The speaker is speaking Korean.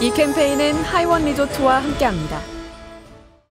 이 캠페인은 하이원 리조트와 함께합니다.